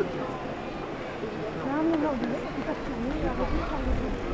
à un moment donné, quand.